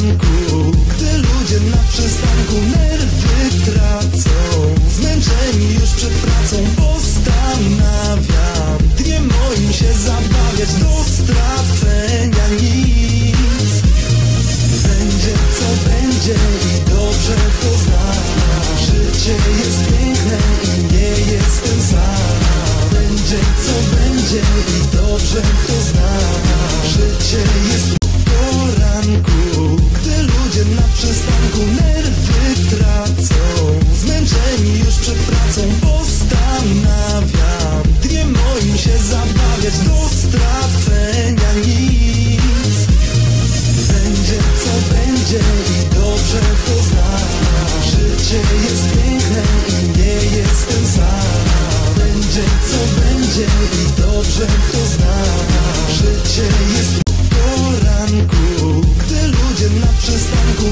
przystanku Gdy ludzie na przystanku nerwy tracą. Zmęczeni już przed pracą postanawiam Dnie moim się zabawiać do stracenia nic. Będzie co będzie i dobrze to znam Życie jest piękne i nie jestem sam. Będzie co będzie i dobrze to dobrze to znam Życie jest piękne i nie jestem sam Będzie co będzie i dobrze to znam Życie jest po ranku, gdy ludzie na przystanku